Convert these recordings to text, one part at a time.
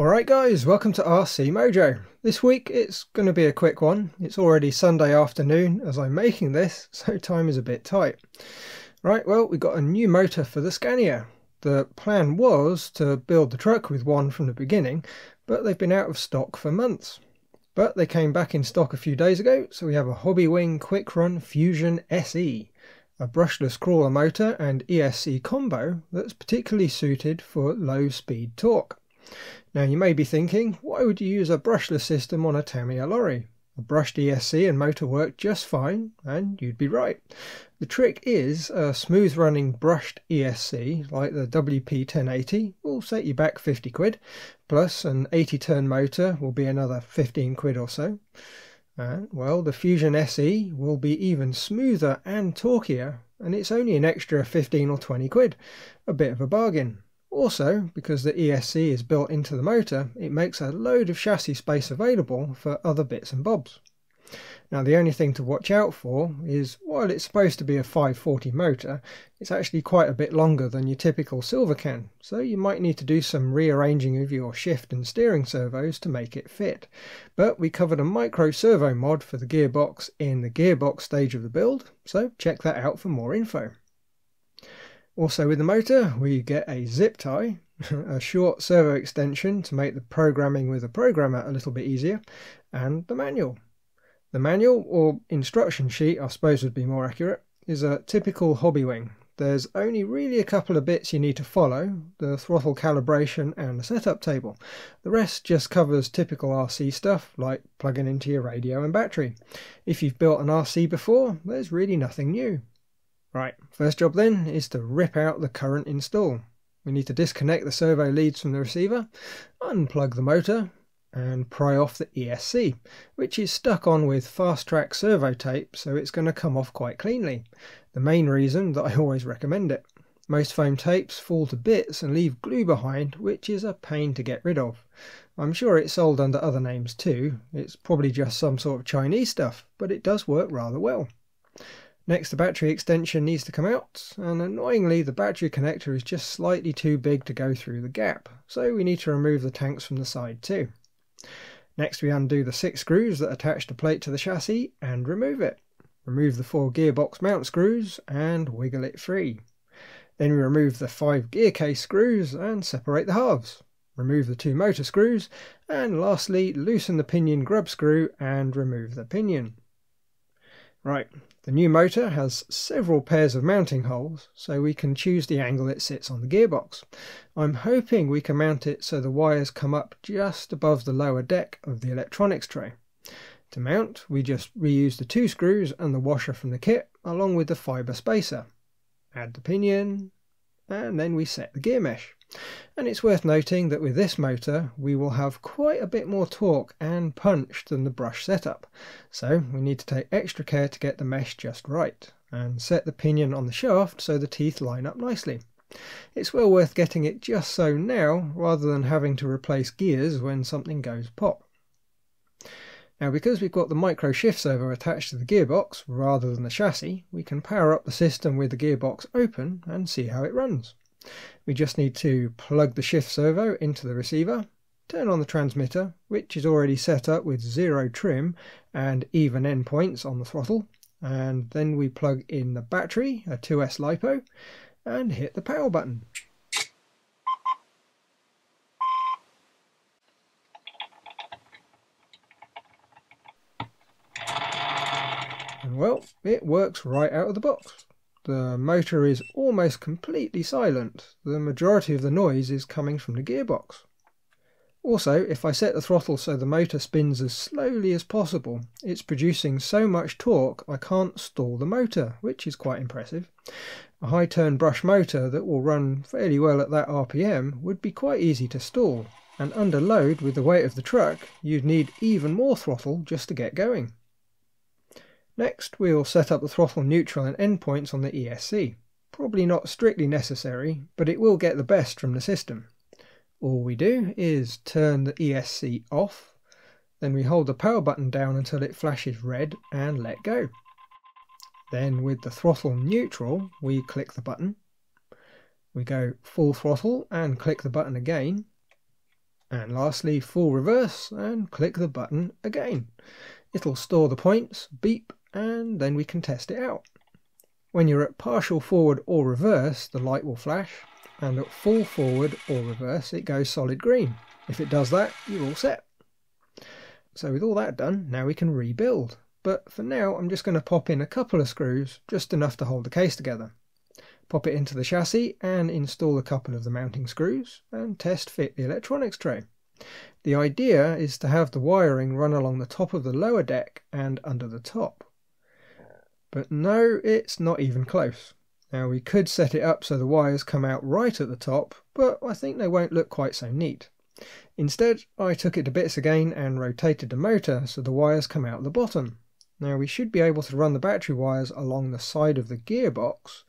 Alright guys, welcome to RC Mojo. This week it's going to be a quick one. It's already Sunday afternoon as I'm making this, so time is a bit tight. Right, well we got a new motor for the Scania. The plan was to build the truck with one from the beginning, but they've been out of stock for months. But they came back in stock a few days ago, so we have a Hobbywing Quicrun Fusion SE, a brushless crawler motor and ESC combo that's particularly suited for low speed torque. Now you may be thinking, why would you use a brushless system on a Tamiya lorry? A brushed ESC and motor work just fine, and you'd be right. The trick is a smooth running brushed ESC like the WP1080 will set you back 50 quid, plus an 80 turn motor will be another 15 quid or so. And well, the Fusion SE will be even smoother and torquier, and it's only an extra 15 or 20 quid, a bit of a bargain. Also, because the ESC is built into the motor, it makes a load of chassis space available for other bits and bobs. Now the only thing to watch out for is while it's supposed to be a 540 motor, it's actually quite a bit longer than your typical Silvercan, so you might need to do some rearranging of your shift and steering servos to make it fit. But we covered a micro servo mod for the gearbox in the gearbox stage of the build, so check that out for more info. Also with the motor we get a zip tie, a short servo extension to make the programming with a programmer a little bit easier, and the manual. The manual, or instruction sheet I suppose would be more accurate, is a typical Hobbywing. There's only really a couple of bits you need to follow, the throttle calibration and the setup table. The rest just covers typical RC stuff like plugging into your radio and battery. If you've built an RC before, there's really nothing new. Right, first job then is to rip out the current install. We need to disconnect the servo leads from the receiver, unplug the motor, and pry off the ESC, which is stuck on with Fastrax servo tape, so it's going to come off quite cleanly. The main reason that I always recommend it. Most foam tapes fall to bits and leave glue behind, which is a pain to get rid of. I'm sure it's sold under other names too. It's probably just some sort of Chinese stuff, but it does work rather well. Next the battery extension needs to come out and annoyingly the battery connector is just slightly too big to go through the gap so we need to remove the tanks from the side too. Next we undo the six screws that attach the plate to the chassis and remove it. Remove the four gearbox mount screws and wiggle it free. Then we remove the five gear case screws and separate the halves. Remove the two motor screws and lastly loosen the pinion grub screw and remove the pinion. Right, the new motor has several pairs of mounting holes, so we can choose the angle it sits on the gearbox. I'm hoping we can mount it so the wires come up just above the lower deck of the electronics tray. To mount, we just reuse the two screws and the washer from the kit, along with the fibre spacer. Add the pinion, and then we set the gear mesh. And it's worth noting that with this motor we will have quite a bit more torque and punch than the brush setup, so we need to take extra care to get the mesh just right, and set the pinion on the shaft so the teeth line up nicely. It's well worth getting it just so now, rather than having to replace gears when something goes pop. Now because we've got the micro shift servo attached to the gearbox rather than the chassis, we can power up the system with the gearbox open and see how it runs. We just need to plug the shift servo into the receiver, turn on the transmitter, which is already set up with zero trim and even endpoints on the throttle, and then we plug in the battery, a 2S LiPo, and hit the power button. Well, it works right out of the box. The motor is almost completely silent. The majority of the noise is coming from the gearbox. Also, if I set the throttle so the motor spins as slowly as possible, it's producing so much torque I can't stall the motor, which is quite impressive. A high turn brush motor that will run fairly well at that RPM would be quite easy to stall, and under load with the weight of the truck, you'd need even more throttle just to get going. Next we'll set up the throttle neutral and endpoints on the ESC. Probably not strictly necessary, but it will get the best from the system. All we do is turn the ESC off, then we hold the power button down until it flashes red and let go. Then with the throttle neutral, we click the button. We go full throttle and click the button again. And lastly, full reverse and click the button again. It'll store the points, beep, and then we can test it out. When you're at partial forward or reverse, the light will flash, and at full forward or reverse, it goes solid green. If it does that, you're all set. So with all that done, now we can rebuild. But for now, I'm just going to pop in a couple of screws, just enough to hold the case together. Pop it into the chassis and install a couple of the mounting screws and test fit the electronics tray. The idea is to have the wiring run along the top of the lower deck and under the top. But no, it's not even close. Now we could set it up so the wires come out right at the top, but I think they won't look quite so neat. Instead, I took it to bits again and rotated the motor so the wires come out the bottom. Now we should be able to run the battery wires along the side of the gearbox,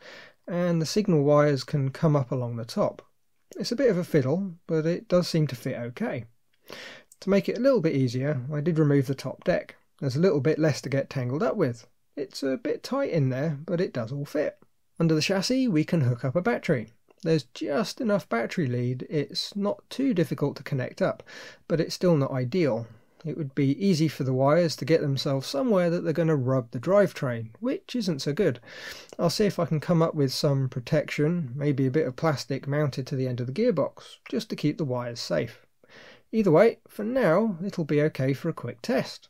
and the signal wires can come up along the top. It's a bit of a fiddle, but it does seem to fit okay. To make it a little bit easier, I did remove the top deck. There's a little bit less to get tangled up with. It's a bit tight in there, but it does all fit. Under the chassis, we can hook up a battery. There's just enough battery lead, it's not too difficult to connect up, but it's still not ideal. It would be easy for the wires to get themselves somewhere that they're going to rub the drivetrain, which isn't so good. I'll see if I can come up with some protection, maybe a bit of plastic mounted to the end of the gearbox, just to keep the wires safe. Either way, for now, it'll be okay for a quick test.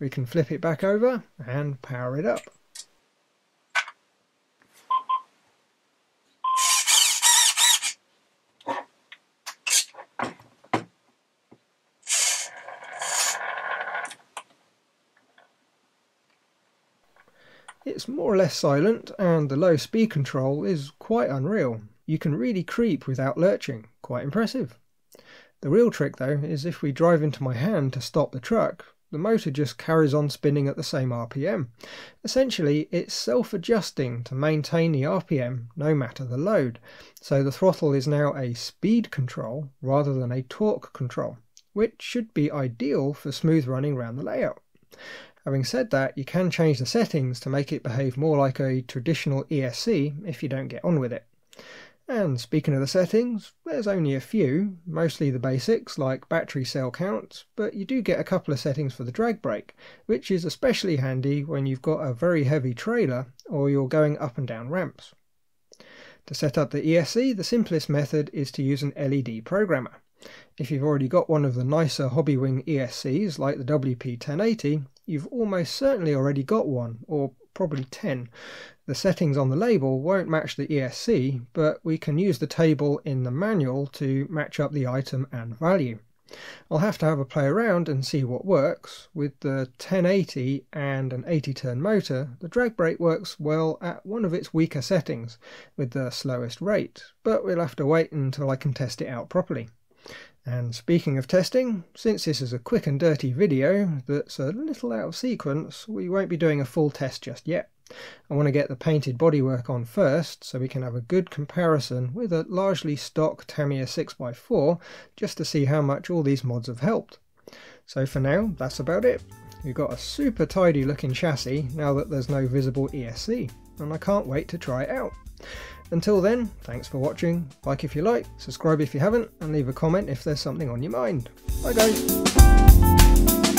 We can flip it back over and power it up. It's more or less silent and the low speed control is quite unreal. You can really creep without lurching, quite impressive. The real trick though is if we drive into my hand to stop the truck, the motor just carries on spinning at the same RPM. Essentially, it's self-adjusting to maintain the RPM no matter the load. So the throttle is now a speed control rather than a torque control, which should be ideal for smooth running around the layout. Having said that, you can change the settings to make it behave more like a traditional ESC if you don't get on with it. And speaking of the settings, there's only a few, mostly the basics like battery cell count, but you do get a couple of settings for the drag brake, which is especially handy when you've got a very heavy trailer or you're going up and down ramps. To set up the ESC, the simplest method is to use an LED programmer. If you've already got one of the nicer Hobbywing ESCs like the WP1080, you've almost certainly already got one, or probably 10. The settings on the label won't match the ESC, but we can use the table in the manual to match up the item and value. I'll have to have a play around and see what works. With the 1080 and an 80 turn motor, the drag brake works well at one of its weaker settings, with the slowest rate, but we'll have to wait until I can test it out properly. And speaking of testing, since this is a quick and dirty video that's a little out of sequence, we won't be doing a full test just yet. I want to get the painted bodywork on first so we can have a good comparison with a largely stock Tamiya 6x4 just to see how much all these mods have helped. So for now, that's about it. We've got a super tidy looking chassis now that there's no visible ESC, and I can't wait to try it out. Until then, thanks for watching, like if you like, subscribe if you haven't, and leave a comment if there's something on your mind. Bye guys!